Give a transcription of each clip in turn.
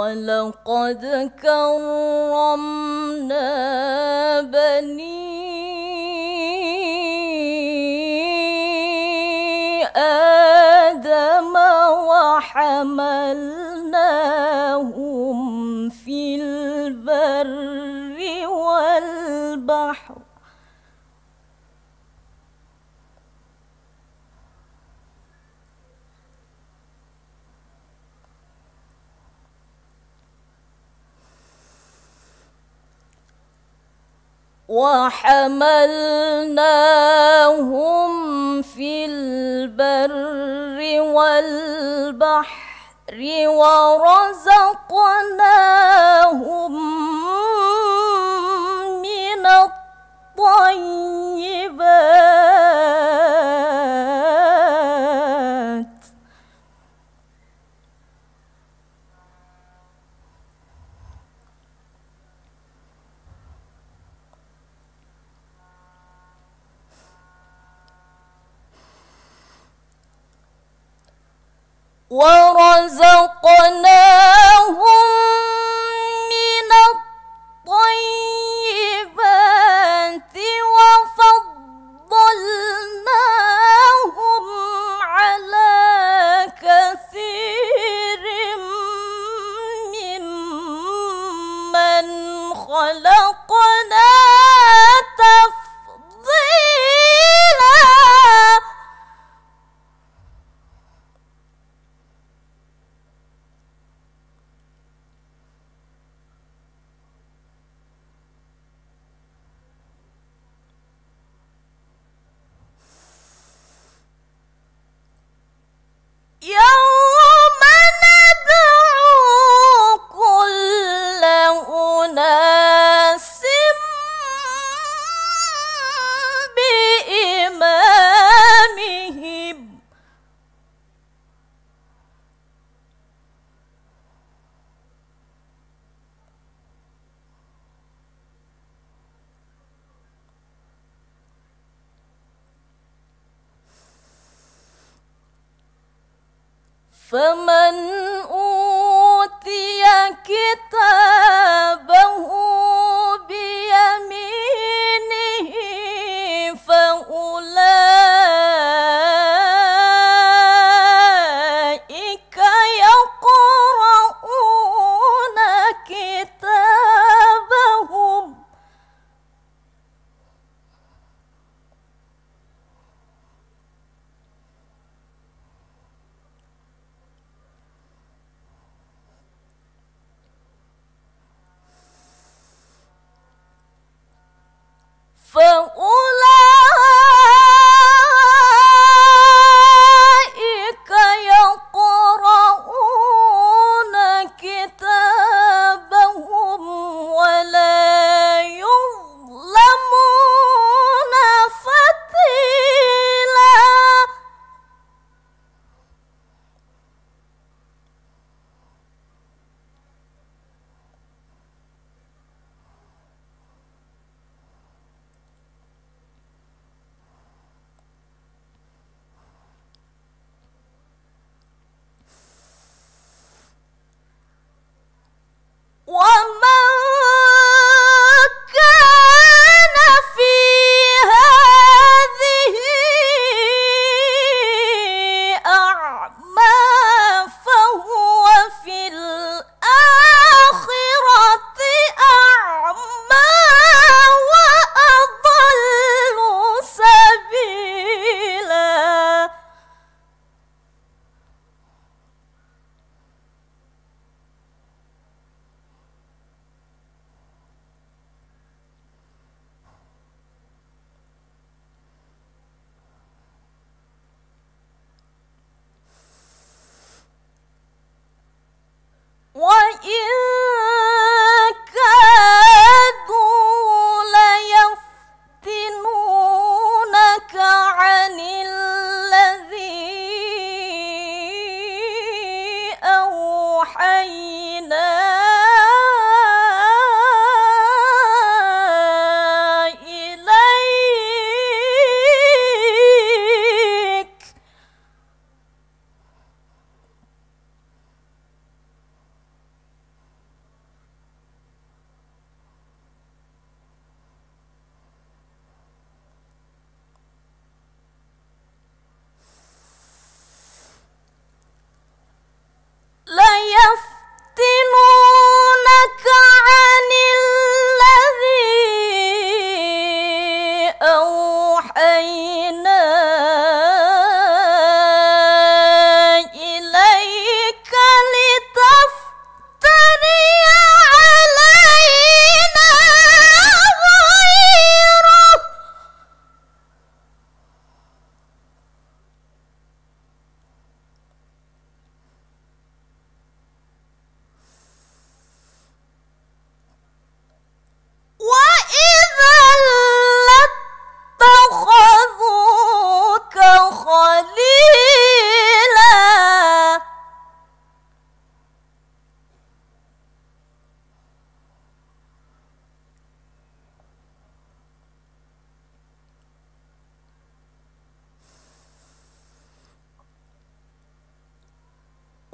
ولقد كرمنا بني آدم وحملناهم وحملناهم في البر والبحر ورزقناهم من الطيبات. فمن أوتي كتابه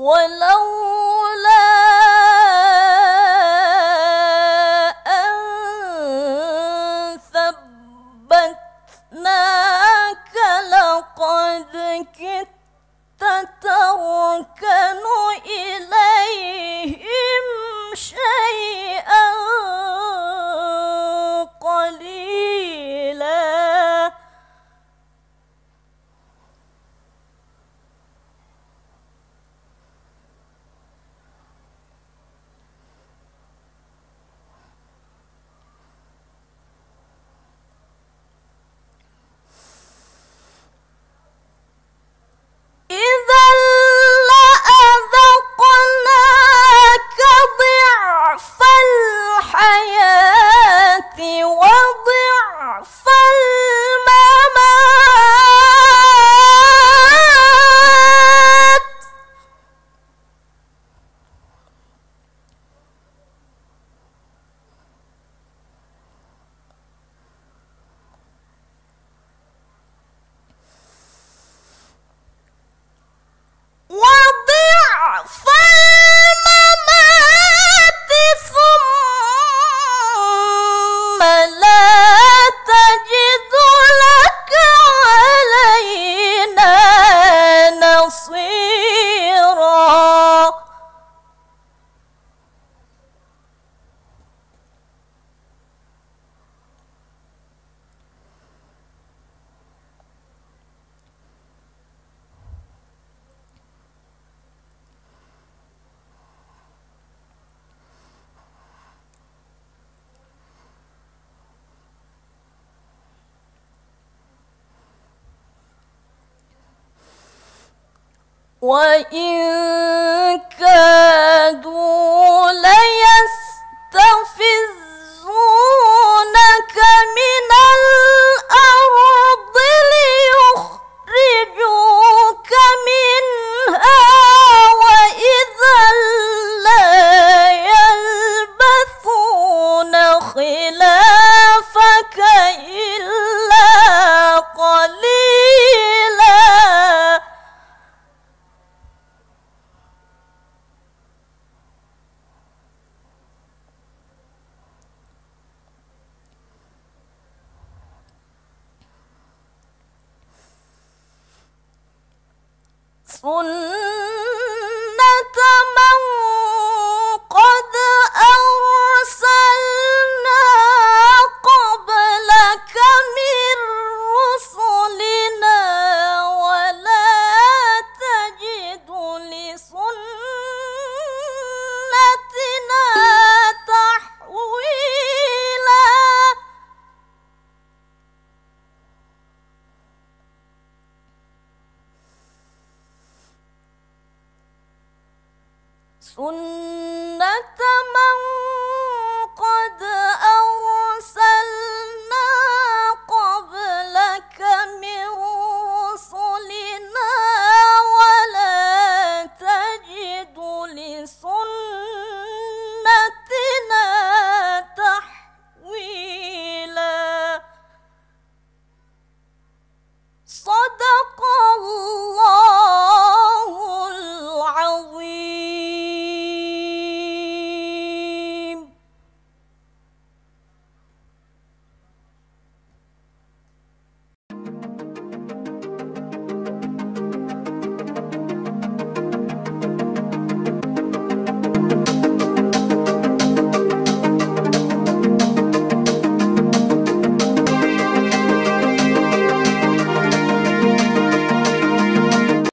ولو وإن كادوا ليستفزونك سنة من